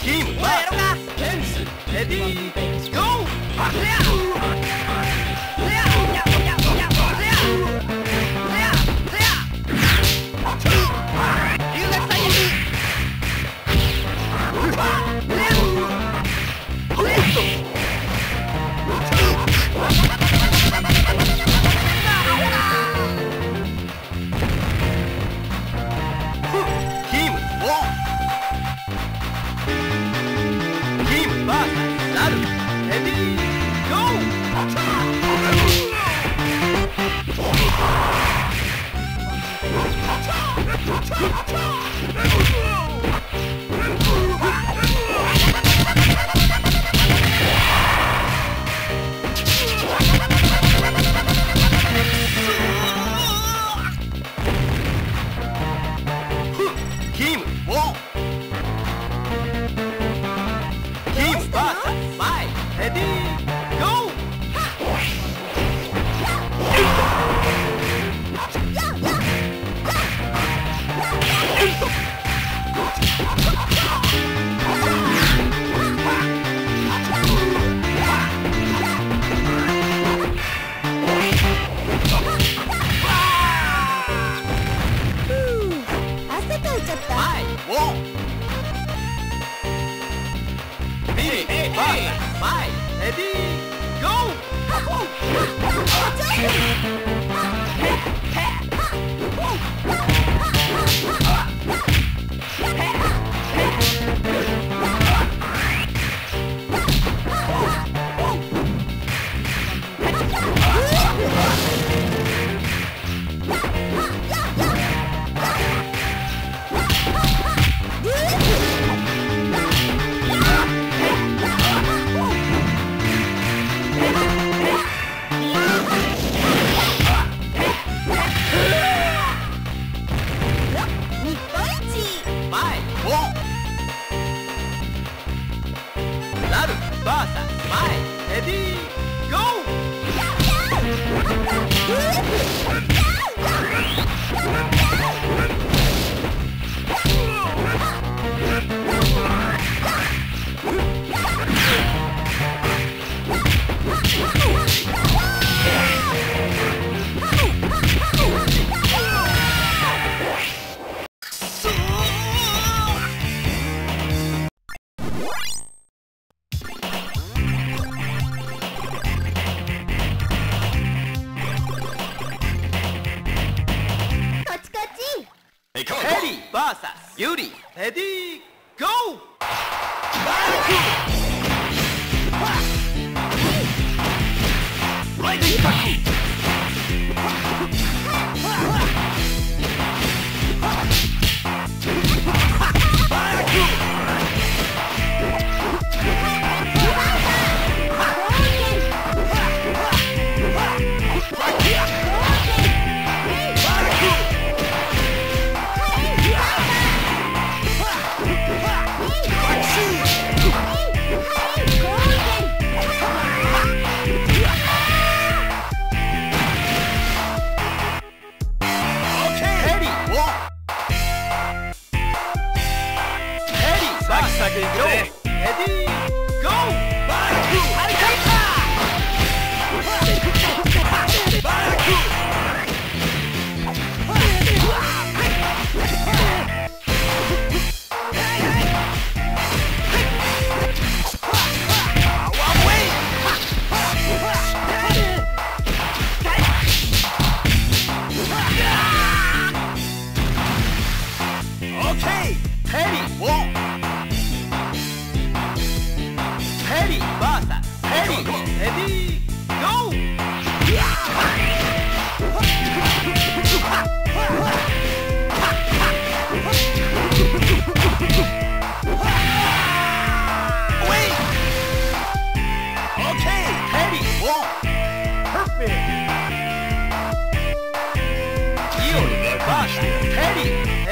キームやろかレンスレディーゴー爆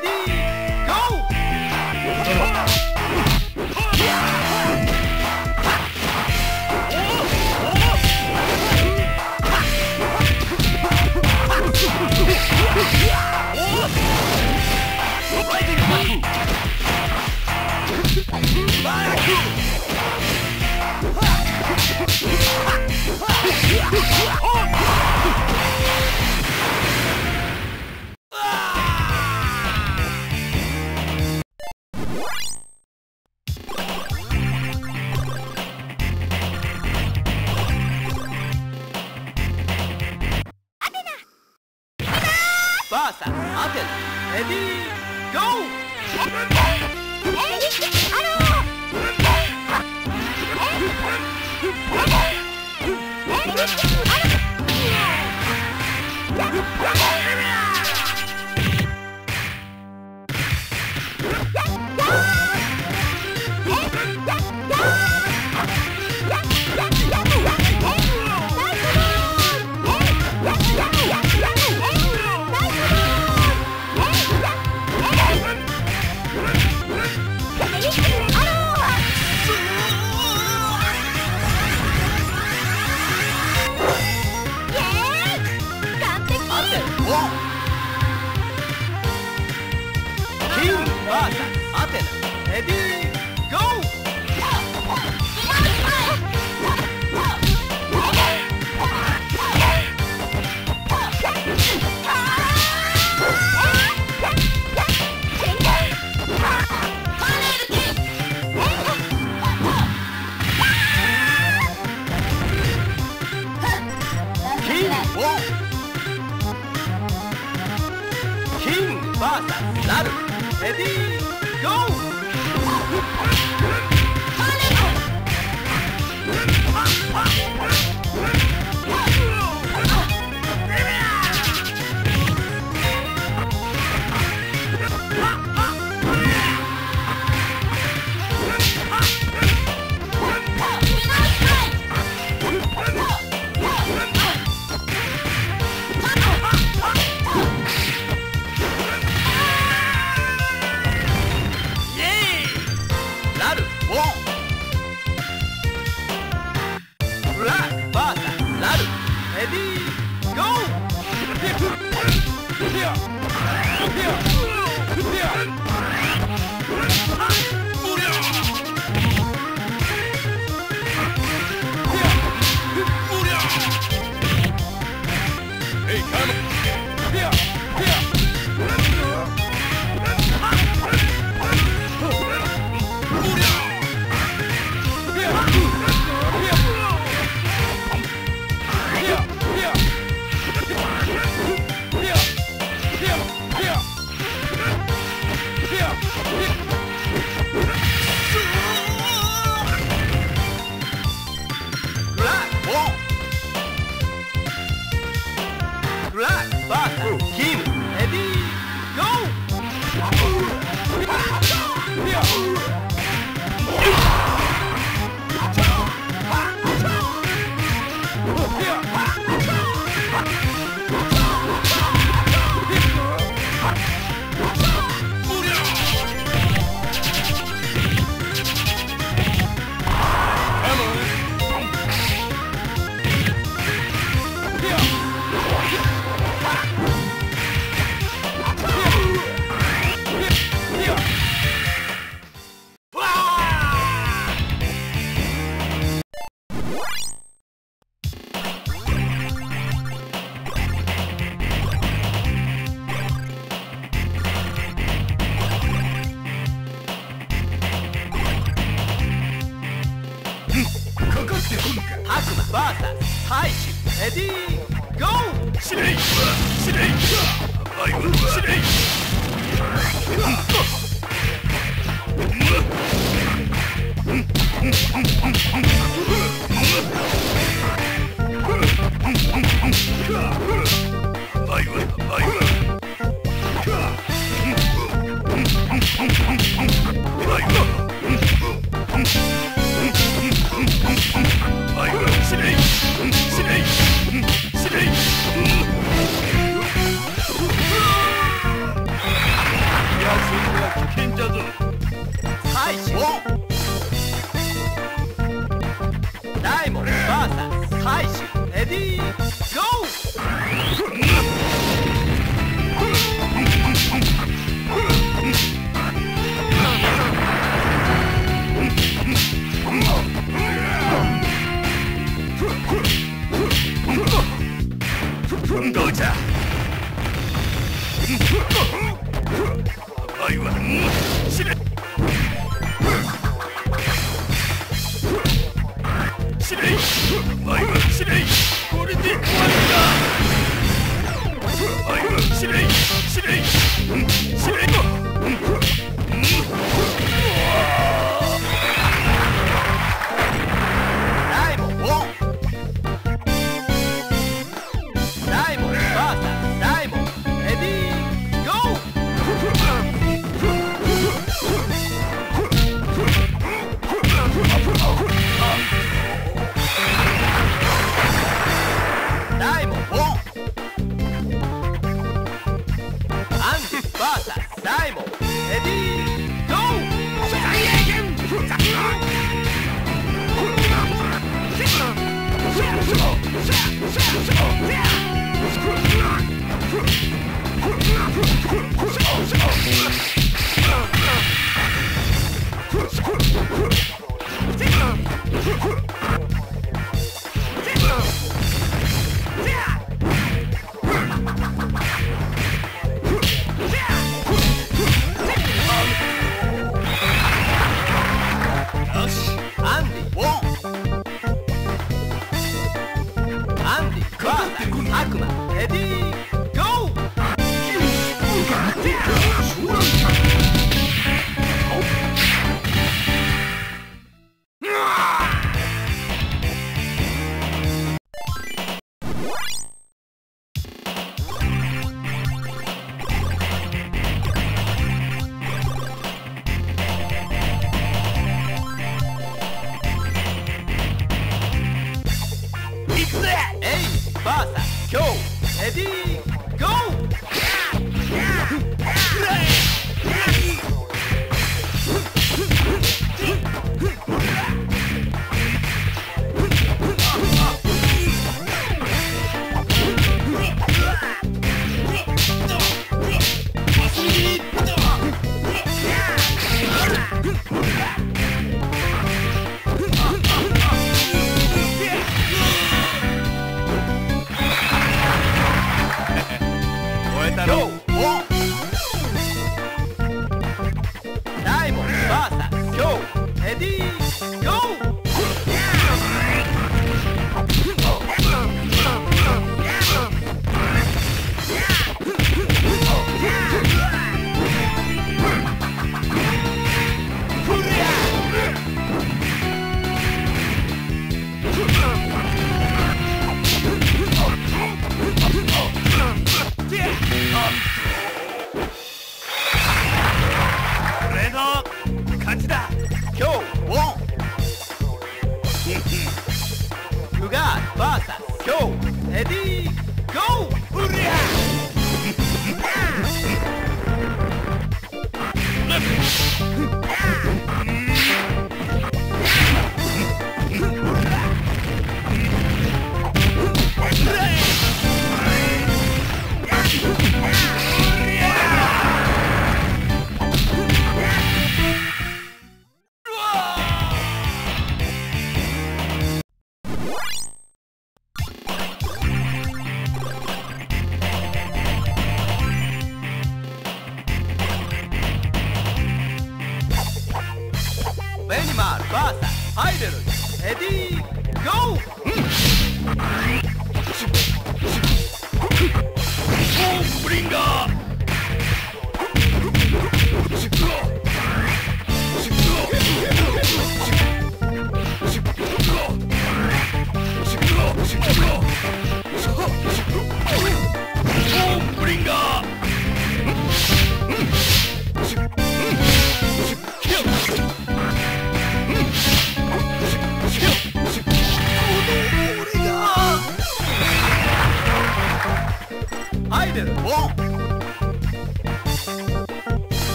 Ah! Fast, fast. Woo!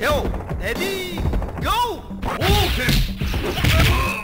バーサス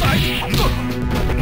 在来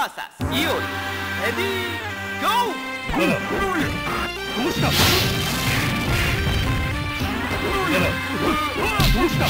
VS イオリ。レディーゴー。どうした？どうした？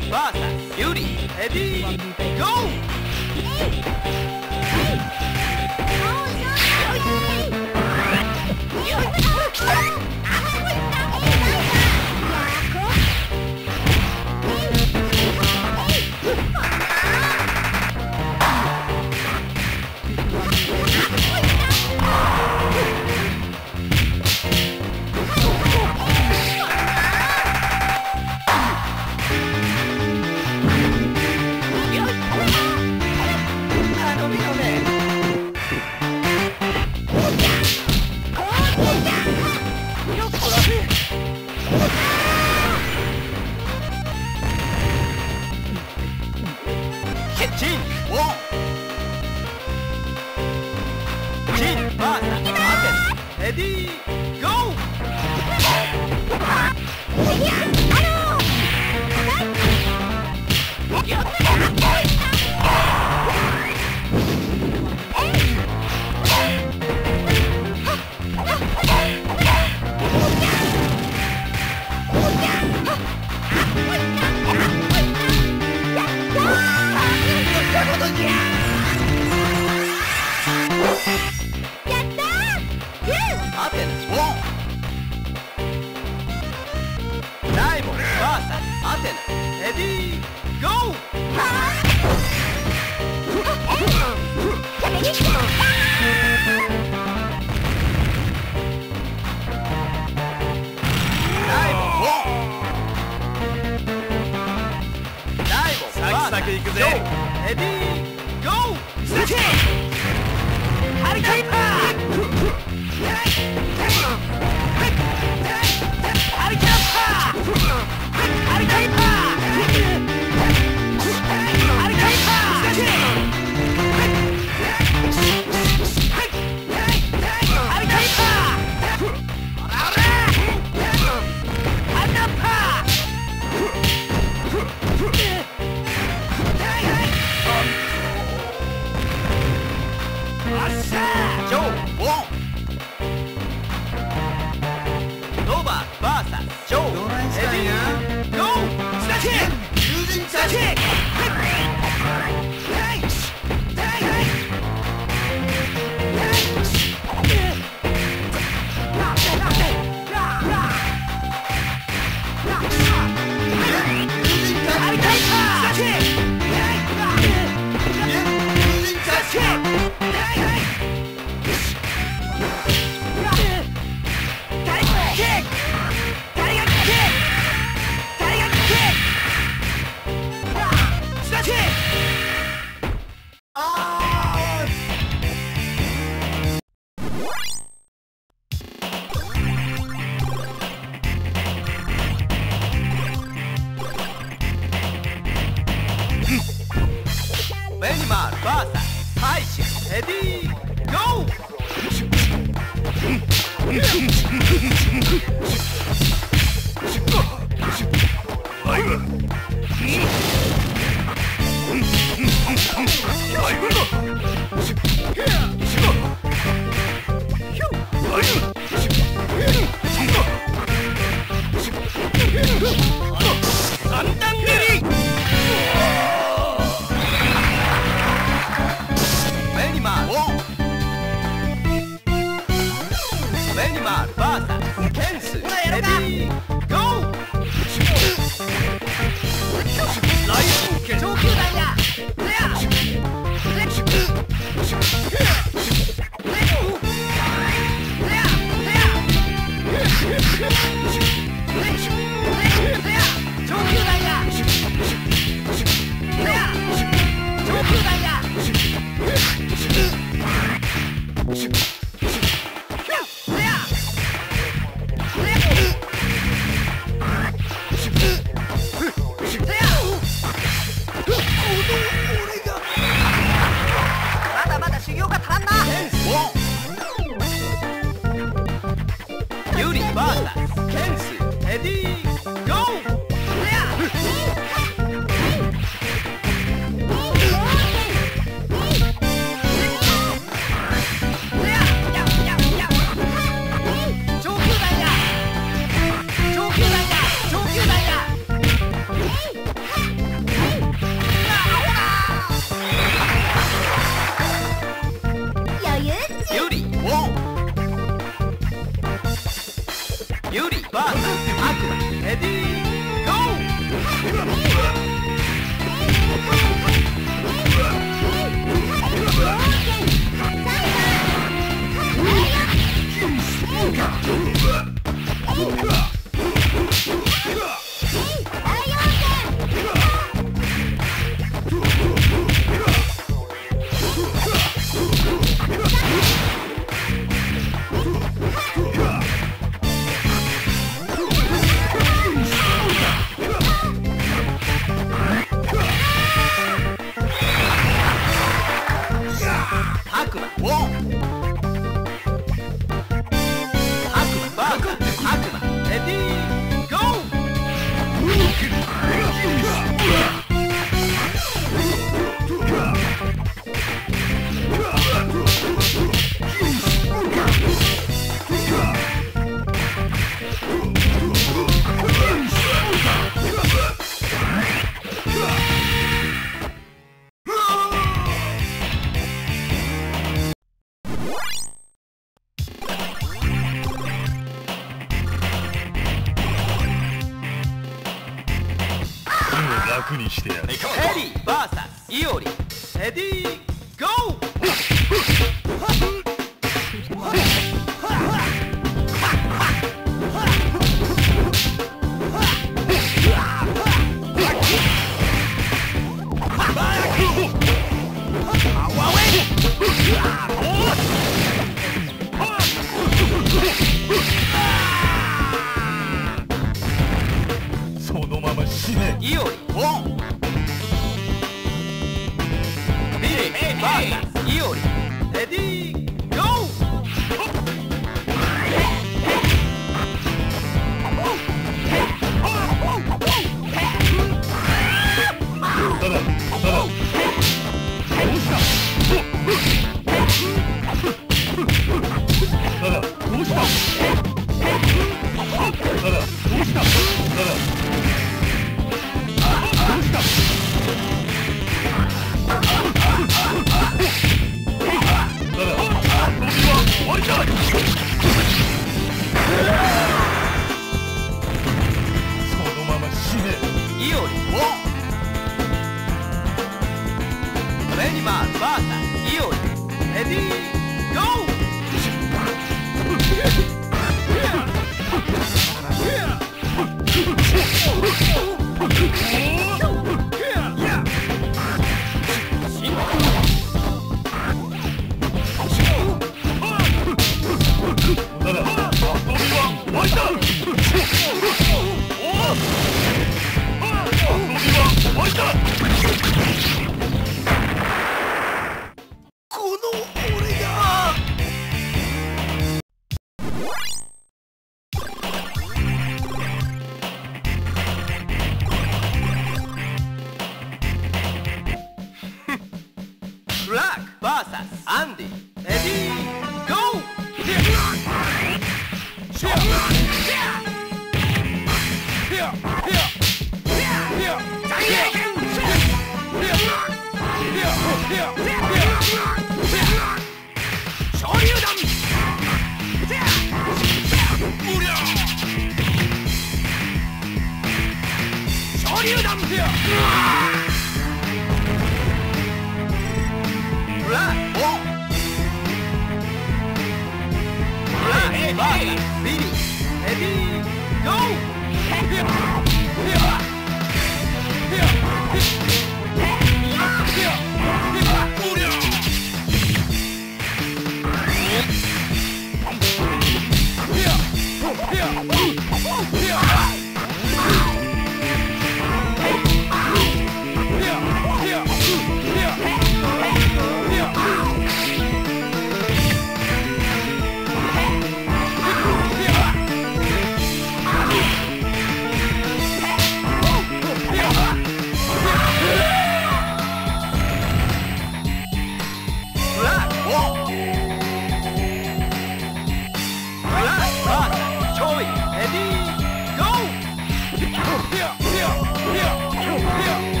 Yeah.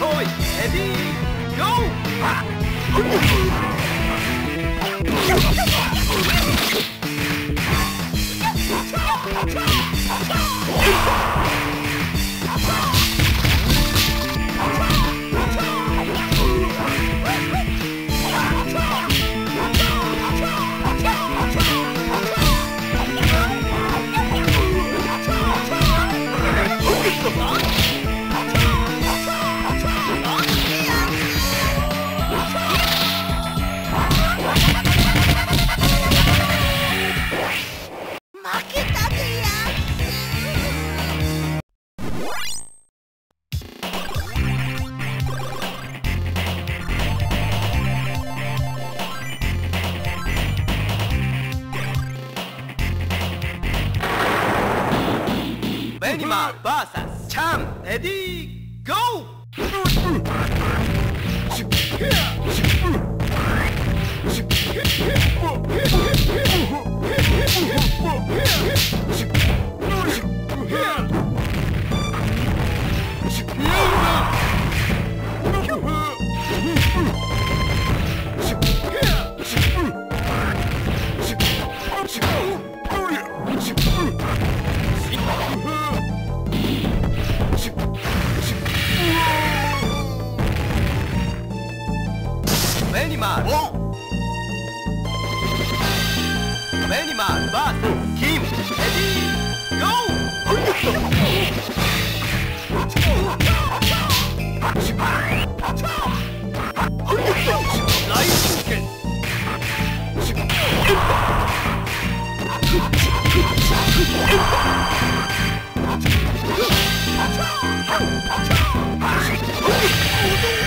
toy. Ready, go! Ha! エニマー VS. チャンレディーゴー目に丸目に丸バース金レディーゴーライス剣エンパ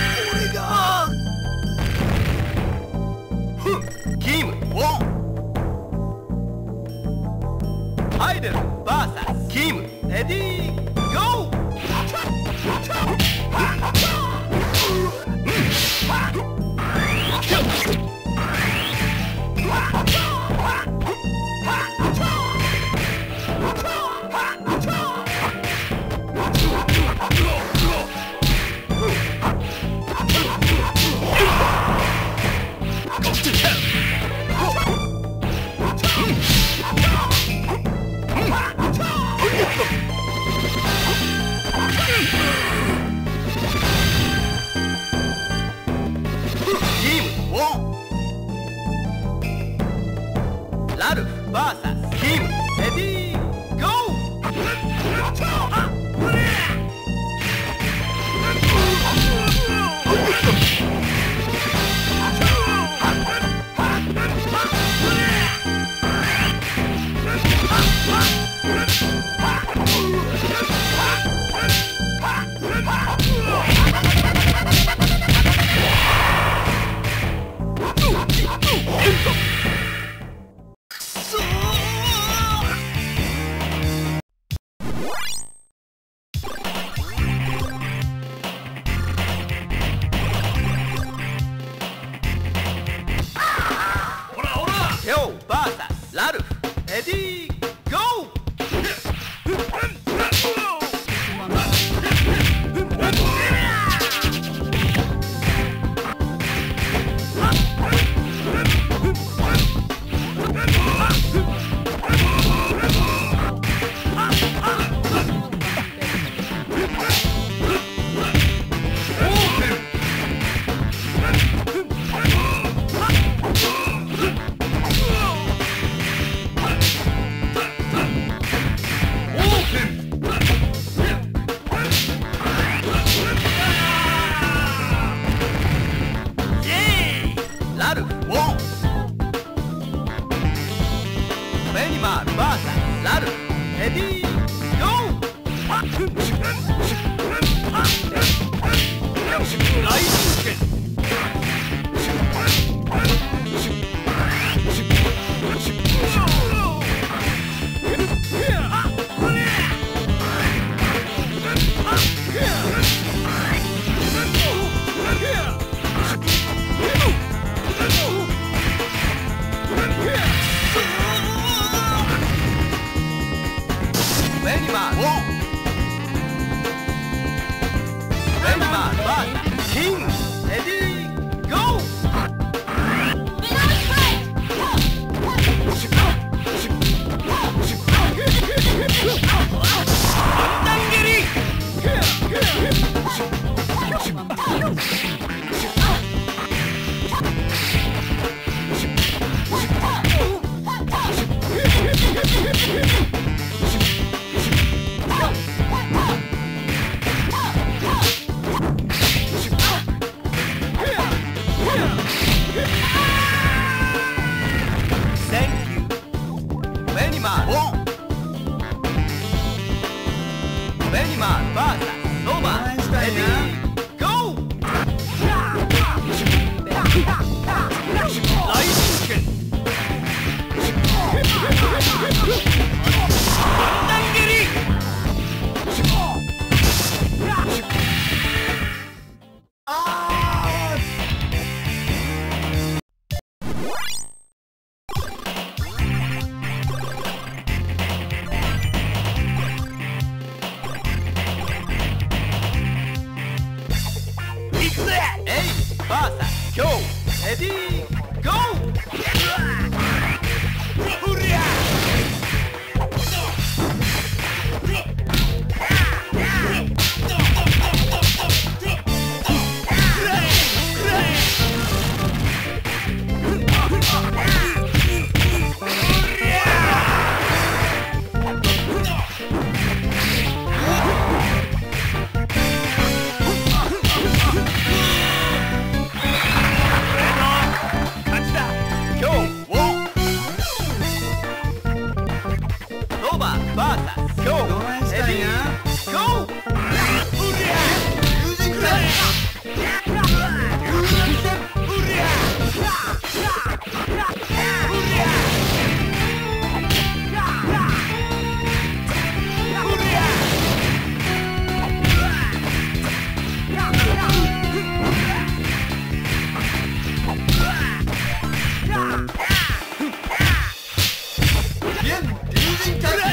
ノ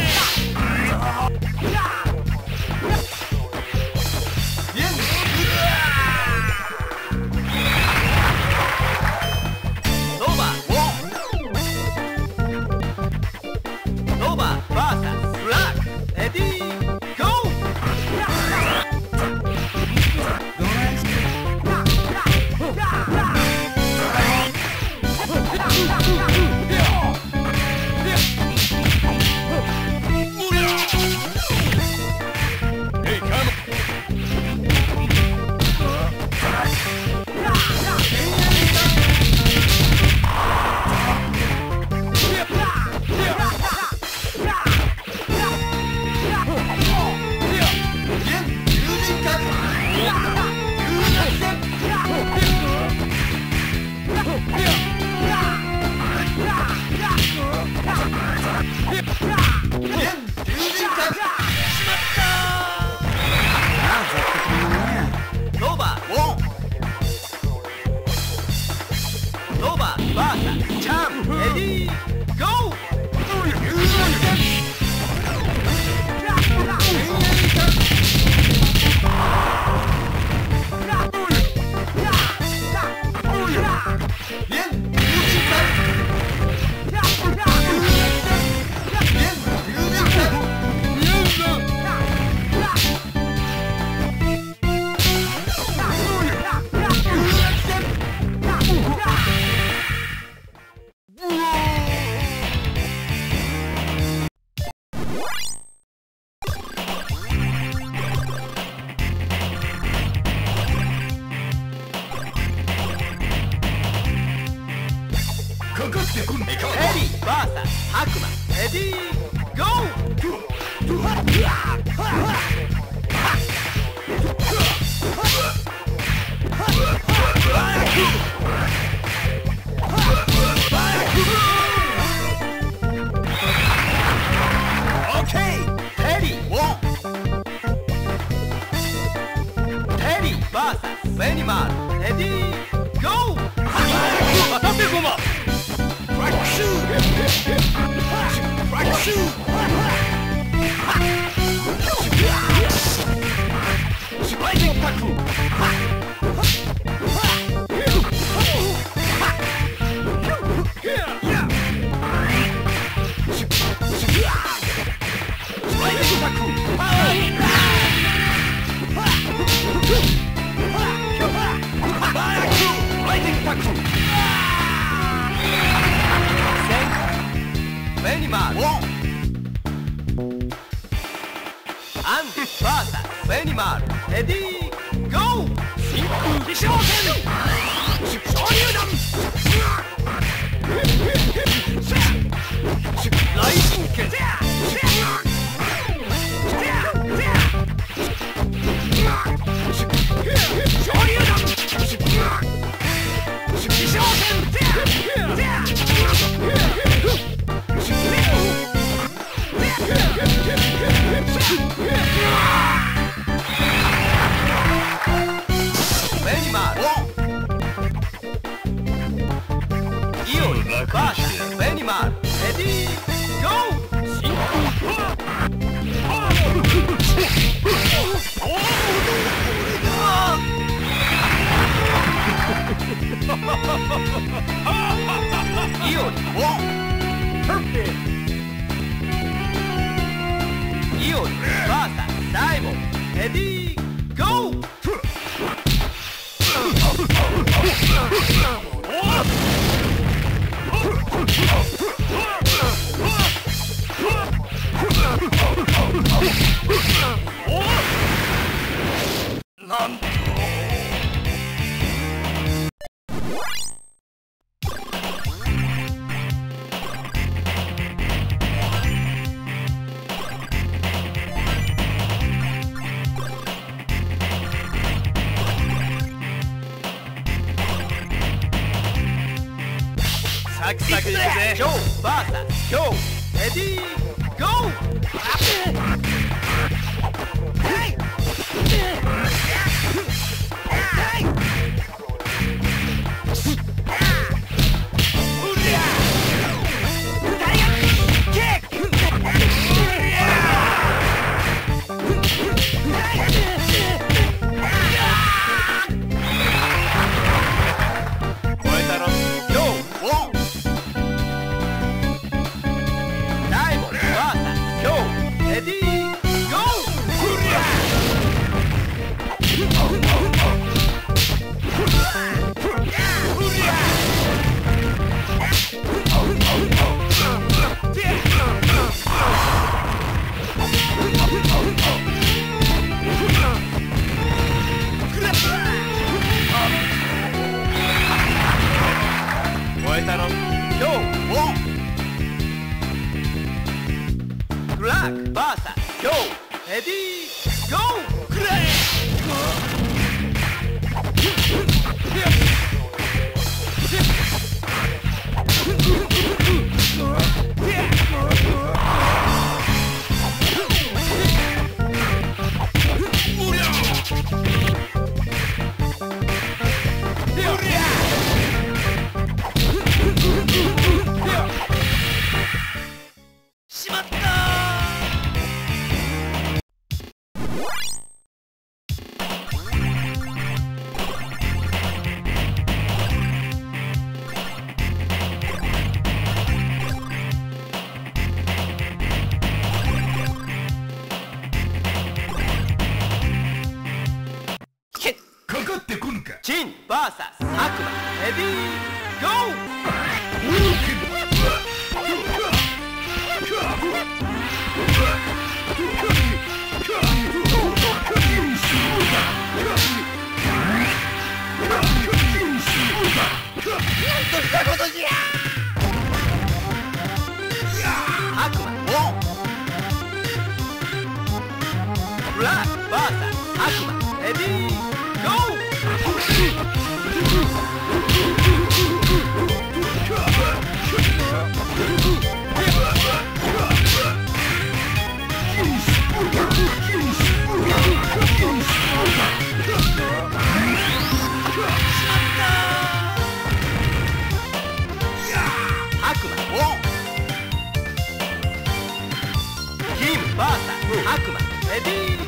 Ready? 魔レ Ready?